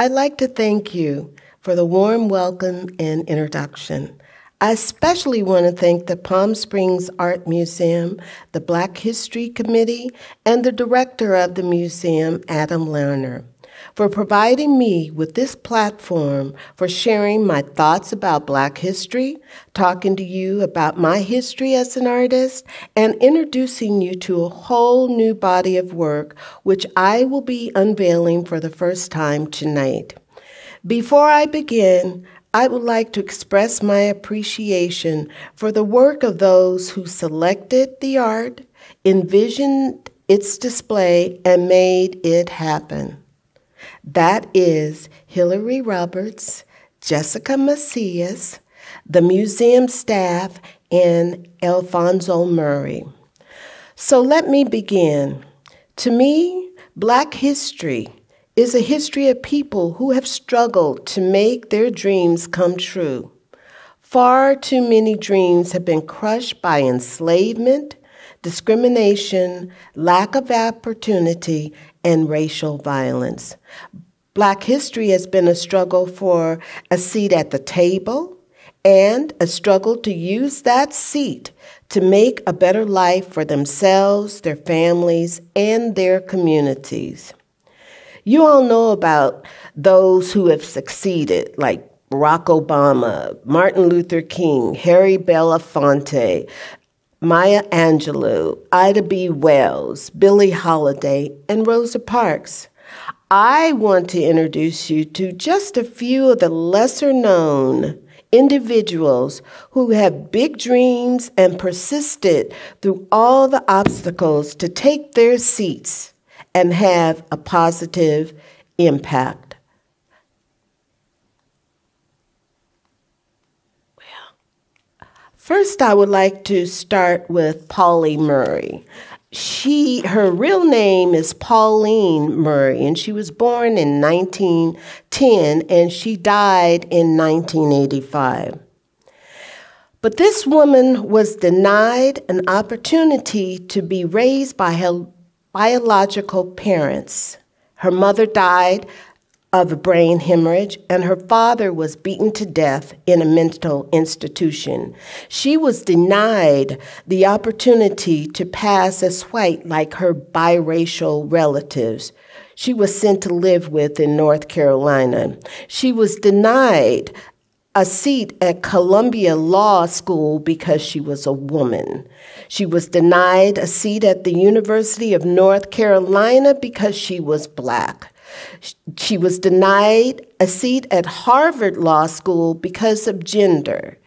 I'd like to thank you for the warm welcome and introduction. I especially want to thank the Palm Springs Art Museum, the Black History Committee, and the director of the museum, Adam Lerner, for providing me with this platform for sharing my thoughts about Black history, talking to you about my history as an artist, and introducing you to a whole new body of work which I will be unveiling for the first time tonight. Before I begin, I would like to express my appreciation for the work of those who selected the art, envisioned its display, and made it happen. That is Hillary Roberts, Jessica Macias, the museum staff, and Alfonso Murray. So let me begin. To me, Black history is a history of people who have struggled to make their dreams come true. Far too many dreams have been crushed by enslavement, discrimination, lack of opportunity, and racial violence. Black history has been a struggle for a seat at the table and a struggle to use that seat to make a better life for themselves, their families, and their communities. You all know about those who have succeeded, like Barack Obama, Martin Luther King, Harry Belafonte, Maya Angelou, Ida B. Wells, Billie Holiday, and Rosa Parks. I want to introduce you to just a few of the lesser known individuals who have big dreams and persisted through all the obstacles to take their seats and have a positive impact. Well, first, I would like to start with Pauli Murray. She, her real name is Pauline Murray, and she was born in 1910 and she died in 1985. But this woman was denied an opportunity to be raised by her biological parents. Her mother died of a brain hemorrhage, and her father was beaten to death in a mental institution. She was denied the opportunity to pass as white like her biracial relatives she was sent to live with in North Carolina. She was denied a seat at Columbia Law School because she was a woman. She was denied a seat at the University of North Carolina because she was black. She was denied a seat at Harvard Law School because of gender.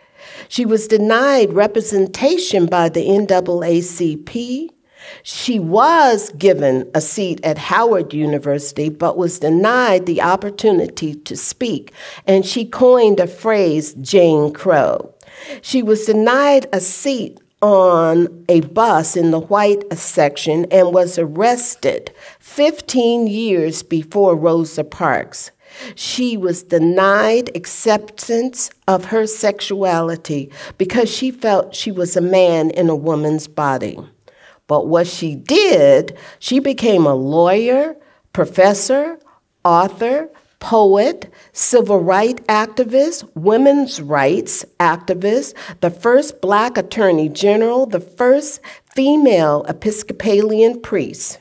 She was denied representation by the NAACP she was given a seat at Howard University, but was denied the opportunity to speak, and she coined a phrase, Jane Crow. She was denied a seat on a bus in the white section and was arrested 15 years before Rosa Parks. She was denied acceptance of her sexuality because she felt she was a man in a woman's body. But what she did, she became a lawyer, professor, author, poet, civil rights activist, women's rights activist, the first black attorney general, the first female Episcopalian priest.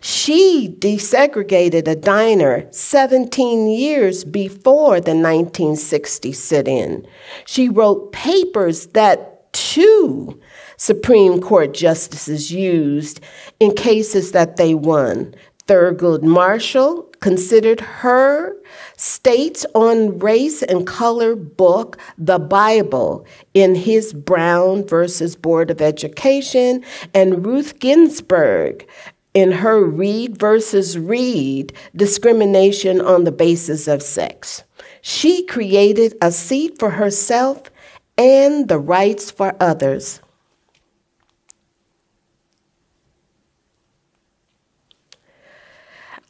She desegregated a diner 17 years before the 1960 sit in. She wrote papers that two Supreme Court justices used in cases that they won. Thurgood Marshall considered her States on Race and Color book, The Bible, in his Brown versus Board of Education, and Ruth Ginsburg in her Reed versus Reed, Discrimination on the Basis of Sex. She created a seat for herself and the rights for others.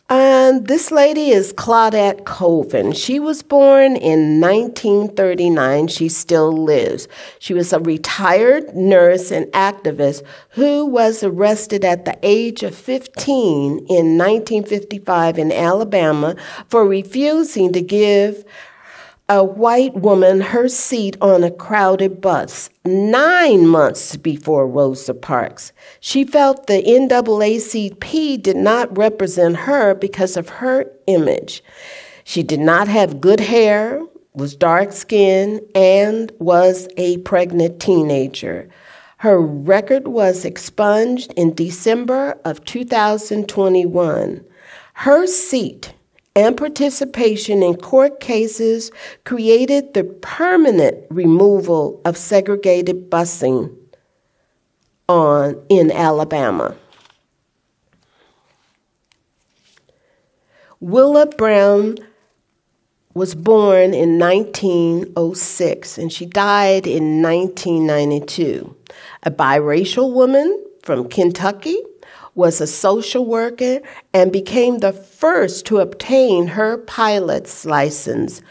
And this lady is Claudette Colvin. She was born in 1939. She still lives. She was a retired nurse and activist who was arrested at the age of 15 in 1955 in Alabama for refusing to give a white woman her seat on a crowded bus nine months before Rosa Parks. She felt the NAACP did not represent her because of her image. She did not have good hair, was dark skinned, and was a pregnant teenager. Her record was expunged in December of 2021. Her seat and participation in court cases created the permanent removal of segregated busing on in Alabama. Willa Brown was born in 1906 and she died in 1992. A biracial woman from Kentucky was a social worker and became the first to obtain her pilot's license,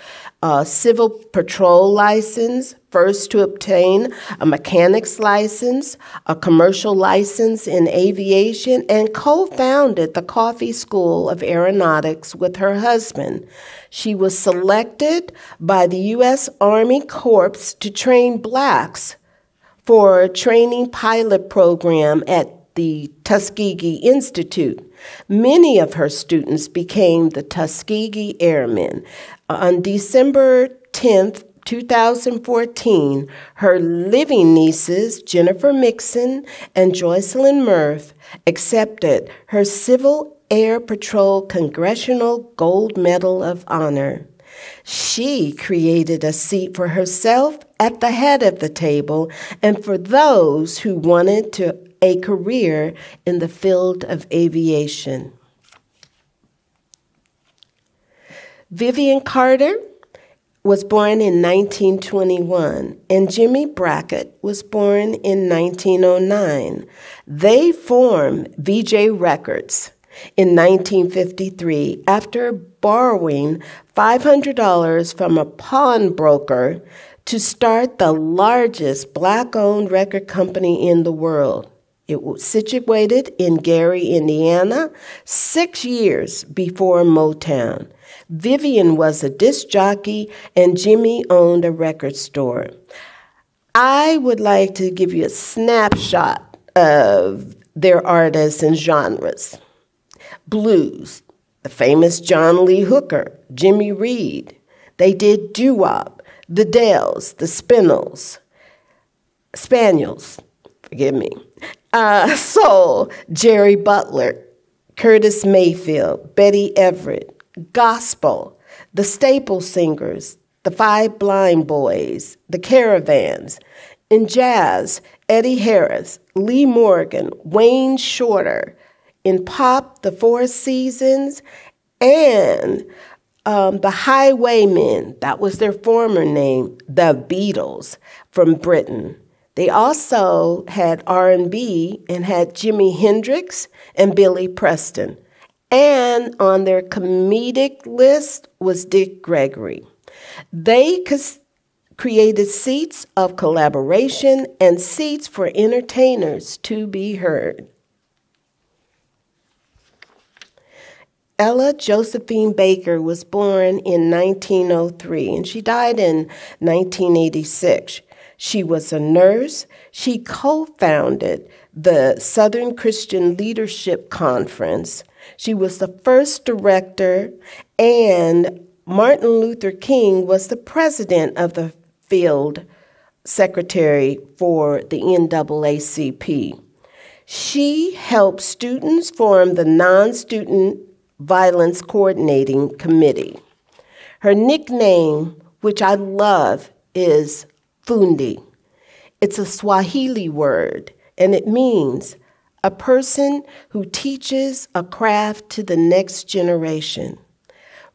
a civil patrol license, first to obtain a mechanic's license, a commercial license in aviation, and co founded the Coffey School of Aeronautics with her husband. She was selected by the U.S. Army Corps to train blacks for a training pilot program at the Tuskegee Institute. Many of her students became the Tuskegee Airmen. On December 10th, 2014, her living nieces, Jennifer Mixon and Joycelyn Murph, accepted her Civil Air Patrol Congressional Gold Medal of Honor. She created a seat for herself at the head of the table and for those who wanted to a career in the field of aviation. Vivian Carter was born in 1921, and Jimmy Bracken was born in 1909. They formed Vee-Jay Records in 1953 after borrowing $500 from a pawnbroker to start the largest black owned record company in the world. It was situated in Gary, Indiana, six years before Motown. Vivian was a disc jockey and Jimmy owned a record store. I would like to give you a snapshot of their artists and genres. Blues, the famous John Lee Hooker, Jimmy Reed. They did doo-wop, the Dells, the Spinels, Spaniels, forgive me, uh, soul, Jerry Butler, Curtis Mayfield, Betty Everett, gospel, the Staple Singers, the Five Blind Boys, the Caravans. In jazz, Eddie Harris, Lee Morgan, Wayne Shorter. In pop, the Four Seasons, and um, the Highwaymen, that was their former name, the Beatles from Britain. They also had R&B and had Jimi Hendrix and Billy Preston. And on their comedic list was Dick Gregory. They created seats of collaboration and seats for entertainers to be heard. Ella Josephine Baker was born in 1903 and she died in 1986. She was a nurse. She co founded the Southern Christian Leadership Conference. She was the first director, and Martin Luther King was the president of the field secretary for the NAACP. She helped students form the Non Student Violence Coordinating Committee. Her nickname, which I love, is fundi. It's a Swahili word, and it means a person who teaches a craft to the next generation.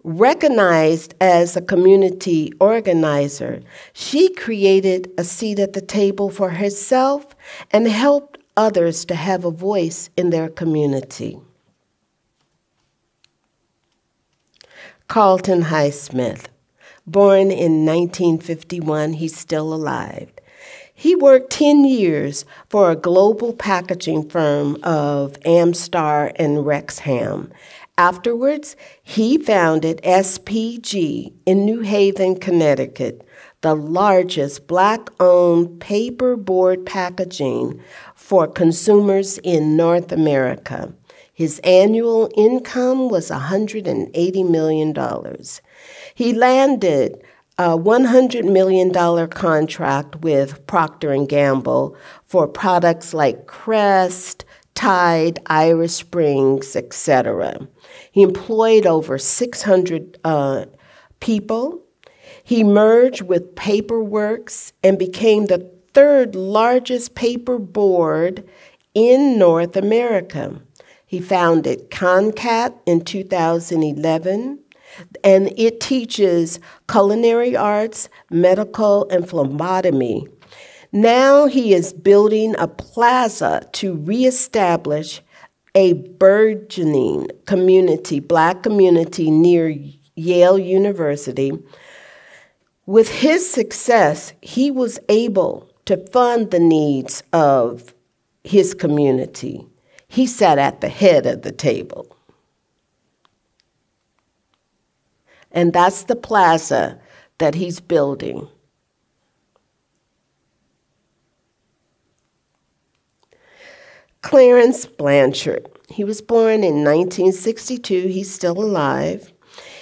Recognized as a community organizer, she created a seat at the table for herself and helped others to have a voice in their community. Carlton Highsmith. Born in 1951, he's still alive. He worked 10 years for a global packaging firm of Amstar and Rexham. Afterwards, he founded SPG in New Haven, Connecticut, the largest black owned paperboard packaging for consumers in North America. His annual income was $180 million. He landed a $100 million contract with Procter & Gamble for products like Crest, Tide, Irish Springs, etc. He employed over 600 uh, people. He merged with Paperworks and became the third largest paper board in North America. He founded ConnCAT in 2011 and it teaches culinary arts, medical, and phlebotomy. Now he is building a plaza to reestablish a burgeoning community, black community near Yale University. With his success, he was able to fund the needs of his community. He sat at the head of the table. And that's the plaza that he's building. Clarence Blanchard. He was born in 1962. He's still alive.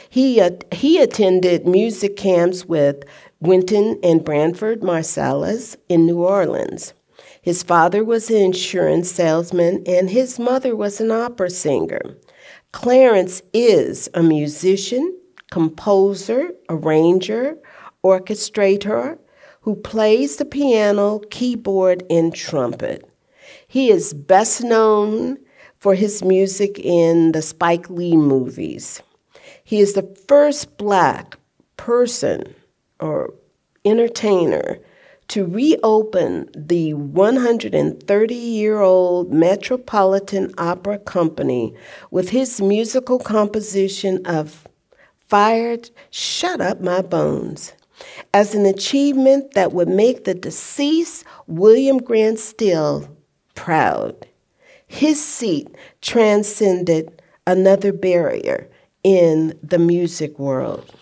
He, uh, he attended music camps with Wynton and Branford Marsalis in New Orleans. His father was an insurance salesman, and his mother was an opera singer. Clarence is a musician, composer, arranger, orchestrator who plays the piano, keyboard, and trumpet. He is best known for his music in the Spike Lee movies. He is the first black person or entertainer to reopen the 130 year old Metropolitan Opera Company with his musical composition of fired, shut up my bones, as an achievement that would make the deceased William Grant Still proud. His seat transcended another barrier in the music world.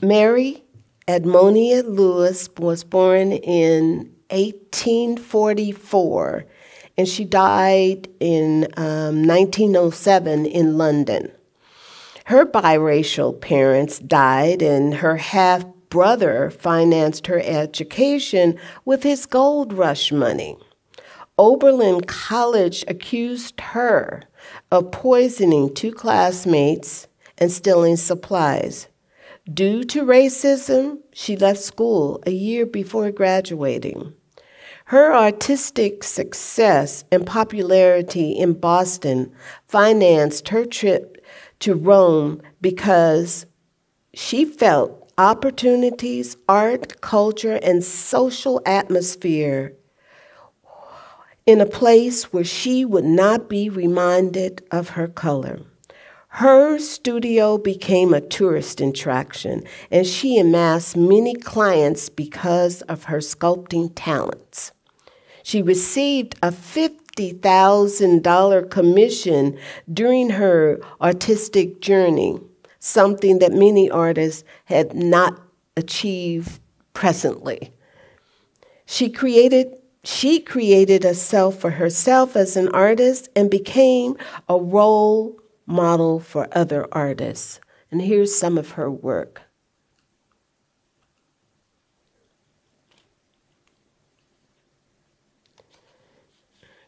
Mary Edmonia Lewis was born in 1844 and she died in um, 1907 in London. Her biracial parents died, and her half brother financed her education with his gold rush money. Oberlin College accused her of poisoning two classmates and stealing supplies. Due to racism, she left school a year before graduating. Her artistic success and popularity in Boston financed her trip to Rome because she felt opportunities, art, culture, and social atmosphere in a place where she would not be reminded of her color. Her studio became a tourist attraction, and she amassed many clients because of her sculpting talents. She received a $50,000 commission during her artistic journey, something that many artists had not achieved presently. She created she created a self for herself as an artist and became a role model for other artists. And here's some of her work.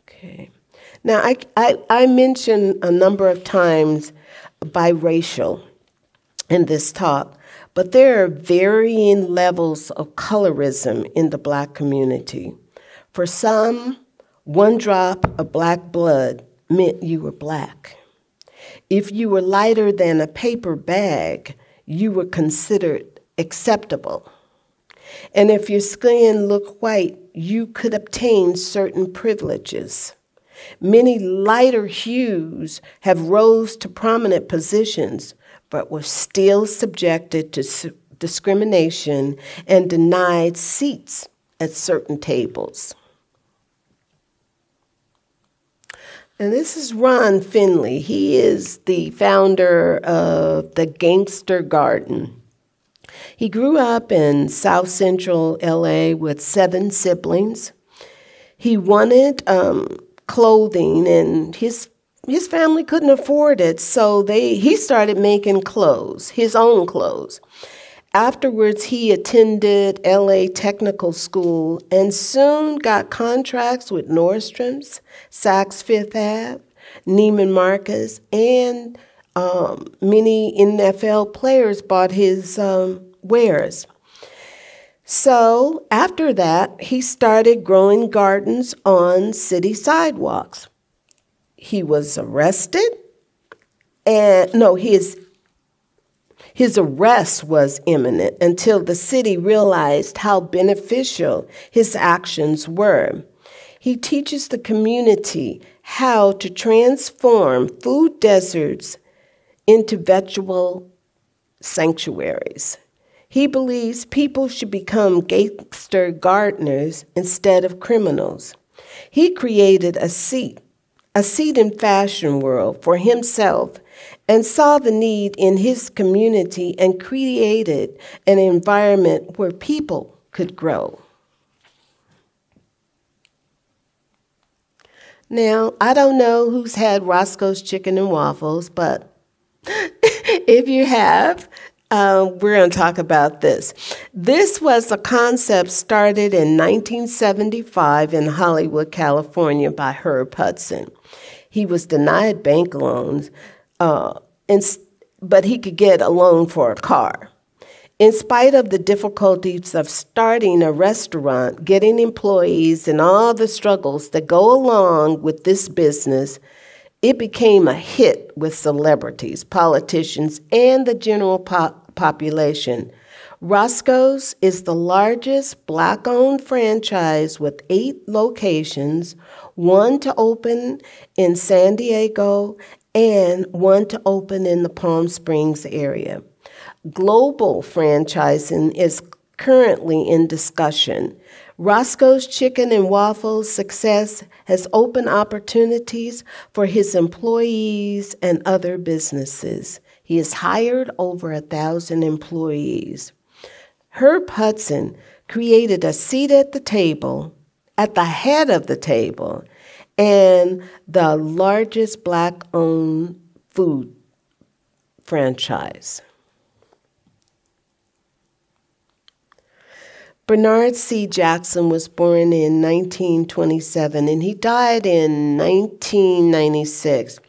Okay. Now, I, I, I mentioned a number of times biracial in this talk, but there are varying levels of colorism in the black community. For some, one drop of black blood meant you were black. If you were lighter than a paper bag, you were considered acceptable. And if your skin looked white, you could obtain certain privileges. Many lighter hues have rose to prominent positions, but were still subjected to discrimination and denied seats at certain tables. And this is Ron Finley. He is the founder of the Gangster Garden. He grew up in South Central LA with seven siblings. He wanted um, clothing, and his his family couldn't afford it, so they he started making clothes, his own clothes. Afterwards, he attended LA Technical School and soon got contracts with Nordstrom's, Saks Fifth Ave, Neiman Marcus, and um, many NFL players bought his um, wares. So after that, he started growing gardens on city sidewalks. He was arrested, and no, his his arrest was imminent until the city realized how beneficial his actions were. He teaches the community how to transform food deserts into vegetable sanctuaries. He believes people should become gangster gardeners instead of criminals. He created a seat, a seat in fashion world for himself and saw the need in his community and created an environment where people could grow. Now, I don't know who's had Roscoe's Chicken and Waffles, but if you have, uh, we're going to talk about this. This was a concept started in 1975 in Hollywood, California by Herb Hudson. He was denied bank loans uh, but he could get a loan for a car. In spite of the difficulties of starting a restaurant, getting employees, and all the struggles that go along with this business, it became a hit with celebrities, politicians, and the general po- population. Roscoe's is the largest black owned franchise with eight locations, one to open in San Diego and one to open in the Palm Springs area. Global franchising is currently in discussion. Roscoe's Chicken and Waffles success has opened opportunities for his employees and other businesses. He has hired over a thousand employees. Herb Hudson created a seat at the table, at the head of the table, and the largest black owned food franchise. Bernard C. Jackson was born in 1927 and he died in 1996.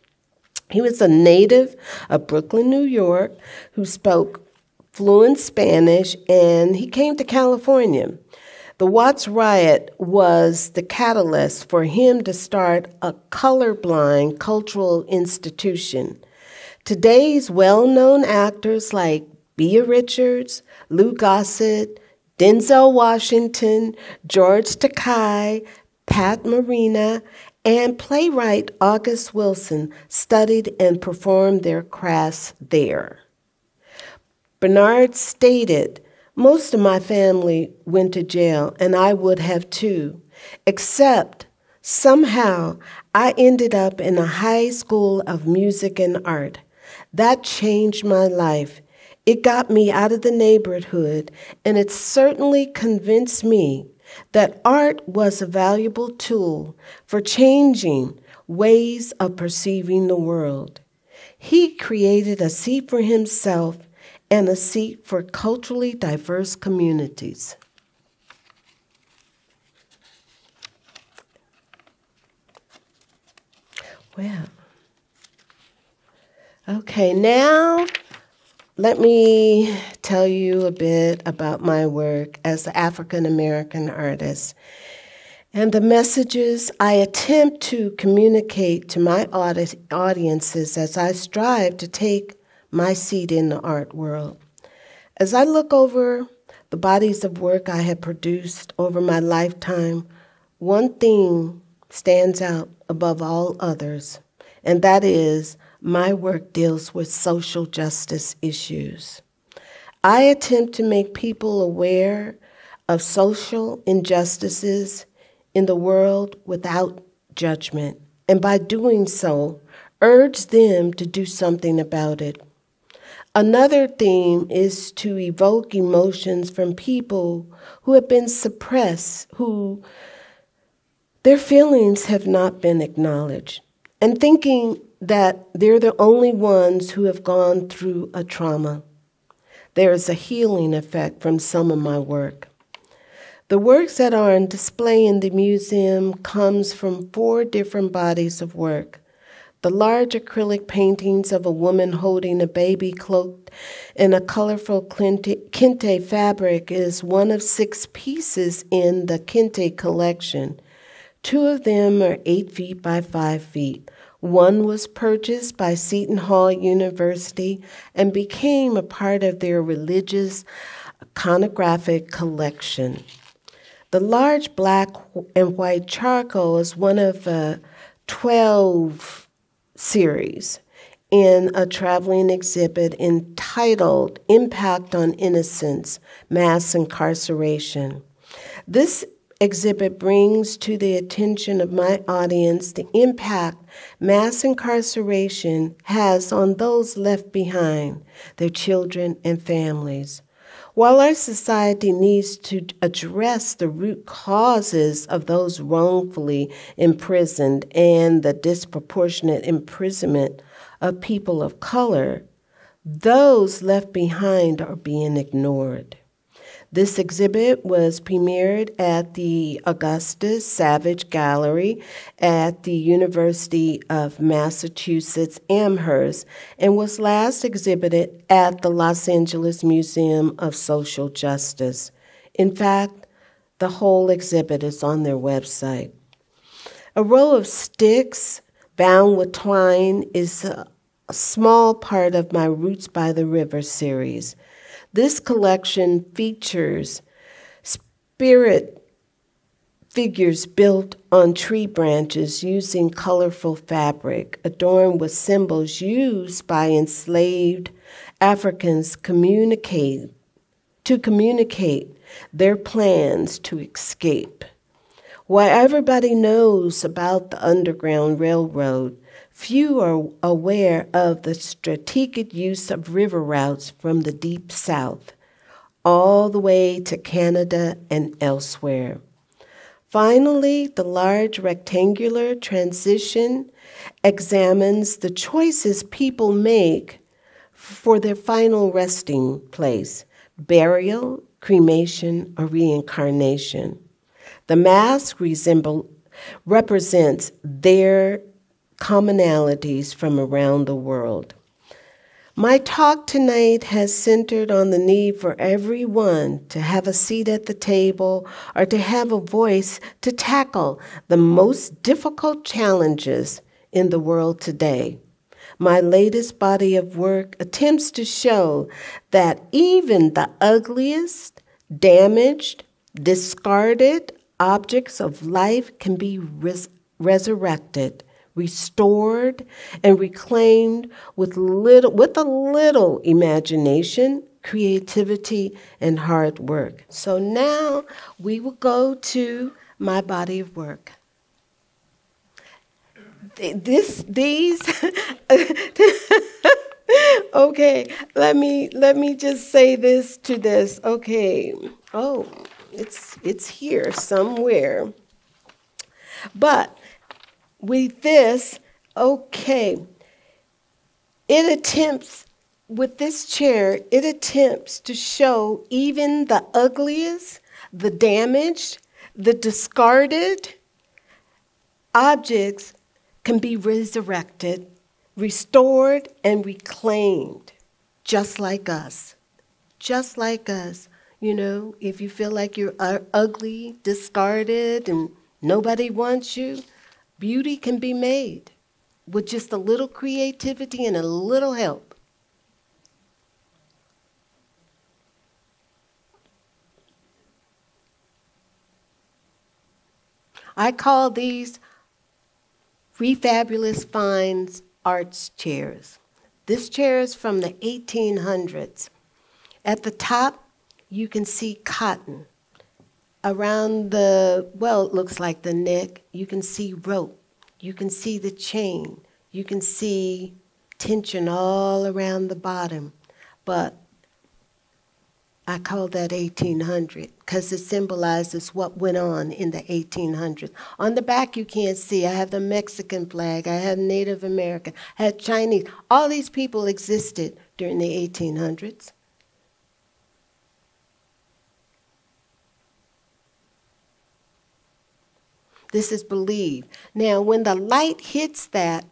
He was a native of Brooklyn, New York, who spoke fluent Spanish, and he came to California. The Watts riot was the catalyst for him to start a colorblind cultural institution. Today's well known actors like Beah Richards, Lou Gossett, Denzel Washington, George Takei, Pat Morita, and playwright August Wilson studied and performed their crafts there. Bernard stated most of my family went to jail, and I would have too, except somehow I ended up in a high school of music and art. That changed my life. It got me out of the neighborhood, and it certainly convinced me that art was a valuable tool for changing ways of perceiving the world. He created a seat for himself and a seat for culturally diverse communities. Well, okay, now let me tell you a bit about my work as an African American artist and the messages I attempt to communicate to my audiences as I strive to take my seat in the art world. As I look over the bodies of work I have produced over my lifetime, one thing stands out above all others, and that is my work deals with social justice issues. I attempt to make people aware of social injustices in the world without judgment, and by doing so, urge them to do something about it. Another theme is to evoke emotions from people who have been suppressed, who their feelings have not been acknowledged, and thinking that they're the only ones who have gone through a trauma. There is a healing effect from some of my work. The works that are on display in the museum comes from four different bodies of work. The large acrylic paintings of a woman holding a baby cloaked in a colorful kente fabric is one of six pieces in the kente collection. Two of them are eight feet by five feet. One was purchased by Seton Hall University and became a part of their religious iconographic collection. The large black and white charcoal is one of uh, 12 series in a traveling exhibit entitled Impact on Innocence Mass Incarceration. This exhibit brings to the attention of my audience the impact mass incarceration has on those left behind, their children and families. While our society needs to address the root causes of those wrongfully imprisoned and the disproportionate imprisonment of people of color, those left behind are being ignored. This exhibit was premiered at the Augusta Savage Gallery at the University of Massachusetts Amherst and was last exhibited at the Los Angeles Museum of Social Justice. In fact, the whole exhibit is on their website. A row of sticks bound with twine is a, small part of my Roots by the River series. This collection features spirit figures built on tree branches using colorful fabric, adorned with symbols used by enslaved Africans communicate to communicate their plans to escape. While everybody knows about the Underground Railroad, Few are aware of the strategic use of river routes from the deep south all the way to Canada and elsewhere. Finally, the large rectangular transition examines the choices people make for their final resting place burial, cremation, or reincarnation. The mask resemble, represents their commonalities from around the world. My talk tonight has centered on the need for everyone to have a seat at the table or to have a voice to tackle the most difficult challenges in the world today. My latest body of work attempts to show that even the ugliest, damaged, discarded objects of life can be res- resurrected restored and reclaimed with little with a little imagination creativity and hard work. So now we will go to my body of work. This these okay let me let me just say this to this. Okay oh it's it's here somewhere. But with this, okay, it attempts, with this chair, it attempts to show even the ugliest, the damaged, the discarded objects can be resurrected, restored, and reclaimed, just like us. Just like us. You know, if you feel like you're uh, ugly, discarded, and nobody wants you, Beauty can be made with just a little creativity and a little help. I call these Refabulous Finds Arts Chairs. This chair is from the 1800s. At the top, you can see cotton. Around the, well, it looks like the neck, you can see rope. You can see the chain. You can see tension all around the bottom. But I call that 1800 because it symbolizes what went on in the 1800s. On the back, you can't see. I have the Mexican flag, I have Native American, I have Chinese. All these people existed during the 1800s. This is believed. Now, when the light hits that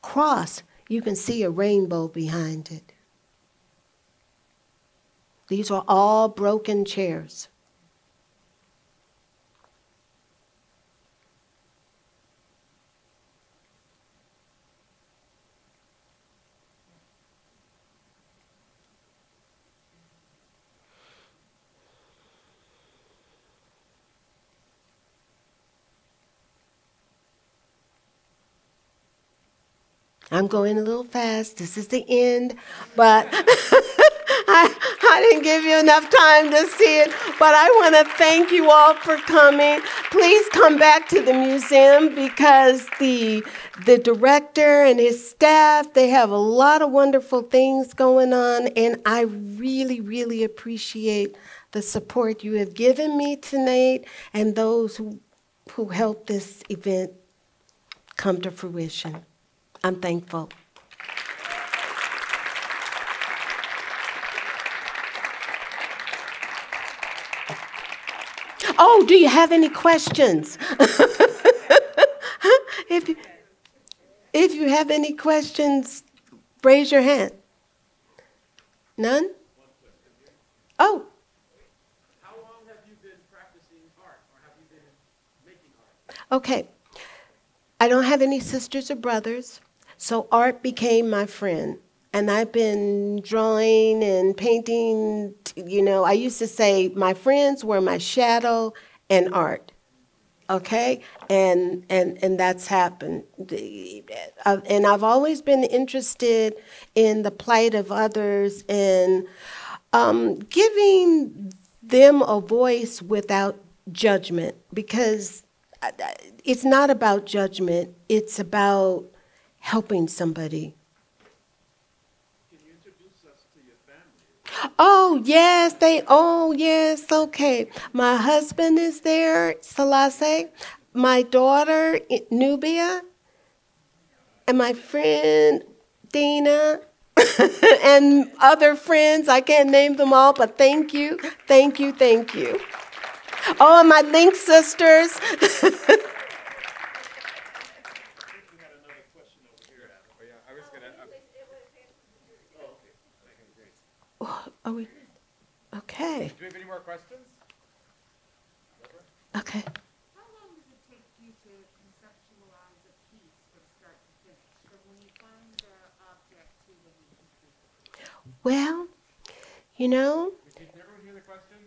cross, you can see a rainbow behind it. These are all broken chairs. I'm going a little fast. This is the end, but I, I didn't give you enough time to see it. But I want to thank you all for coming. Please come back to the museum because the the director and his staff they have a lot of wonderful things going on, and I really, really appreciate the support you have given me tonight and those who who helped this event come to fruition. I'm thankful. Oh, do you have any questions? if, you, if you have any questions, raise your hand. None? Oh. How long have you been practicing art or have you been making art? Okay. I don't have any sisters or brothers. So art became my friend. And I've been drawing and painting, you know, I used to say my friends were my shadow and art. Okay? And and and that's happened. And I've always been interested in the plight of others and um, giving them a voice without judgment because uh, it's not about judgment, it's about helping somebody. Can you introduce us to your family? Oh, yes, they, oh, yes, okay. My husband is there, Selassie, my daughter, Nubia, and my friend, Dina, and other friends. I can't name them all, but thank you, thank you, thank you. Oh, and my Link sisters. Are we? Okay. Do we have any more questions? Okay. How long does it take you to conceptualize a piece from start to finish, from when you find the object to when you complete it? Well, you know, Did everyone hear the question?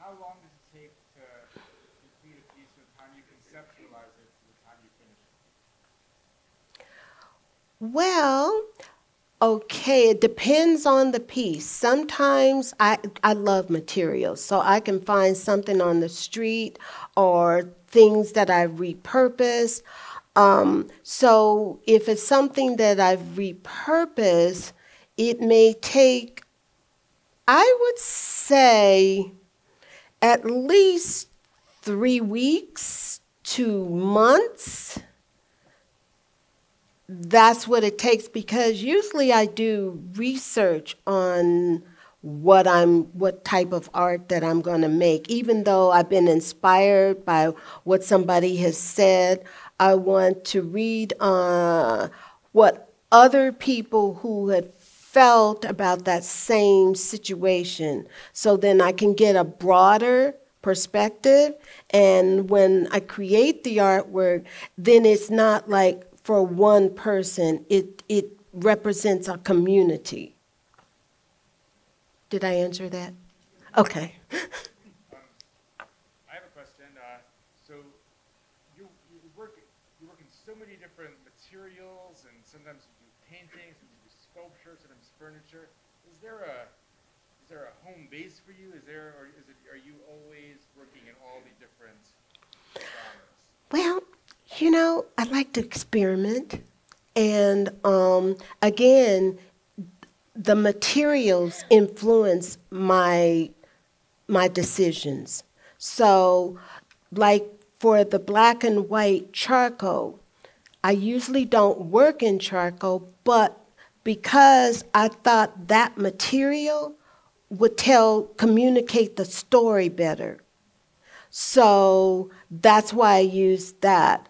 How long does it take to complete a piece from the time you conceptualize it to the time you finish it? well, okay, it depends on the piece. Sometimes I, I love materials, so I can find something on the street or things that I've repurposed. Um, so if it's something that I've repurposed, it may take, I would say, at least three weeks to months that's what it takes because usually I do research on what I'm what type of art that I'm going to make. Even though I've been inspired by what somebody has said I want to read uh, what other people who had felt about that same situation. So then I can get a broader perspective and when I create the artwork then it's not like for one person, it, it represents a community. Did I answer that? Okay. I have a question. Uh, so you, you work you work in so many different materials, and sometimes you do paintings, and you do sculpture, sometimes furniture. Is there a is there a home base for you? Is there, or is it, are you always working in all the different genres? Well, you know, I like to experiment. And um, again, the materials influence my my decisions. So, like for the black and white charcoal, I usually don't work in charcoal, but because I thought that material would tell communicate the story better. So that's why I used that.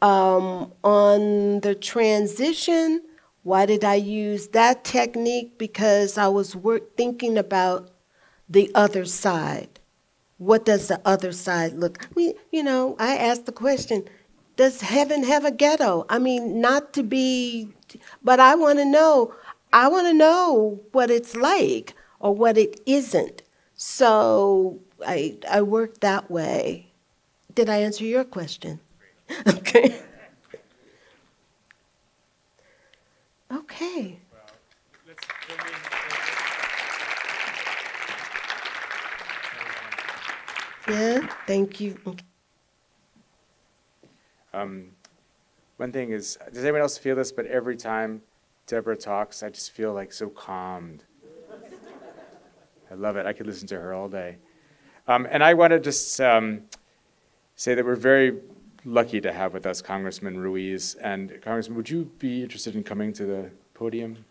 Um, on the transition, why did I use that technique? Because I was work, thinking about the other side. What does the other side look? We, you know, I asked the question, does heaven have a ghetto? I mean, not to be, but I want to know. I want to know what it's like or what it isn't. So I I work that way. Did I answer your question? Okay. Okay. Yeah. Thank you. Um, one thing is, does anyone else feel this? But every time Deborah talks, I just feel like so calmed. I love it. I could listen to her all day. Um, and I want to just um, say that we're very lucky to have with us Congressman Ruiz. And Congressman, would you be interested in coming to the podium?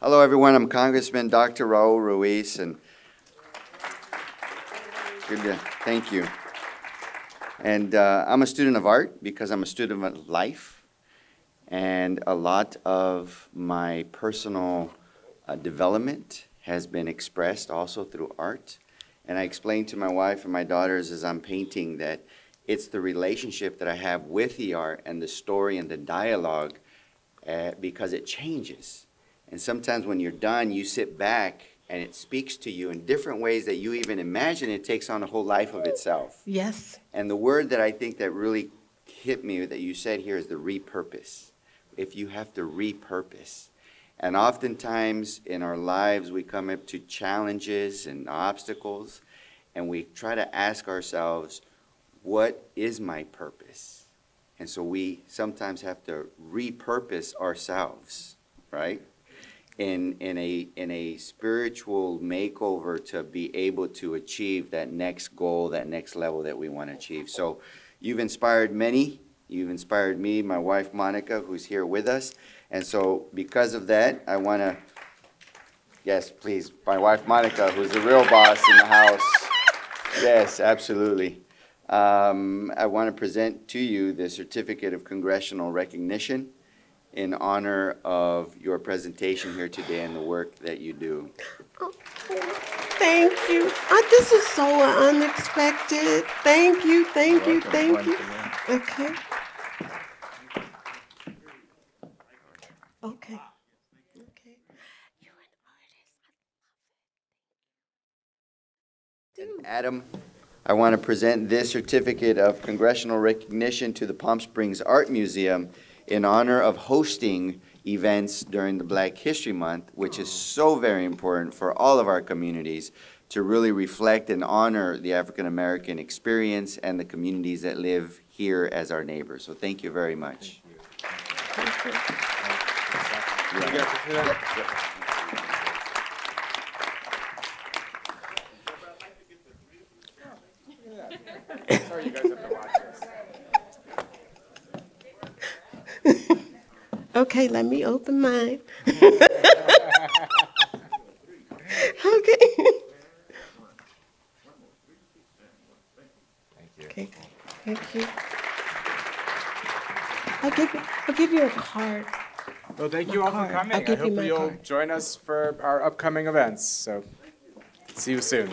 Hello, everyone. I'm Congressman Dr. Raul Ruiz, and good to, thank you. And uh, I'm a student of art because I'm a student of life, and a lot of my personal uh, development has been expressed also through art. And I explained to my wife and my daughters as I'm painting that it's the relationship that I have with the art and the story and the dialogue uh, because it changes. And sometimes when you're done, you sit back and it speaks to you in different ways that you even imagine it takes on a whole life of itself. Yes. And the word that I think that really hit me that you said here is the repurpose. If you have to repurpose. And oftentimes in our lives, we come up to challenges and obstacles, and we try to ask ourselves, what is my purpose? And so we sometimes have to repurpose ourselves, right? In in a in a spiritual makeover to be able to achieve that next goal, that next level that we want to achieve. So you've inspired many. You've inspired me, my wife Monica, who's here with us. And so because of that, I want to Yes, please, my wife Monica, who's the real boss in the house. Yes, absolutely. Um, I want to present to you the certificate of congressional recognition in honor of your presentation here today and the work that you do. Thank you. Oh, this is so unexpected. Thank you. Thank you. Thank you. Okay. Okay. Okay. You're an artist. Adam, I want to present this certificate of congressional recognition to the Palm Springs Art Museum in honor of hosting events during the Black History Month, which is so very important for all of our communities to really reflect and honor the African American experience and the communities that live here as our neighbors. So thank you very much. sorry you guys have to watch this. Okay, let me open mine. okay. Okay, thank you. I'll give you, I'll give you a card. Well, thank you all for coming. I'll I give you hope my you'll card. join us for our upcoming events. So see you soon.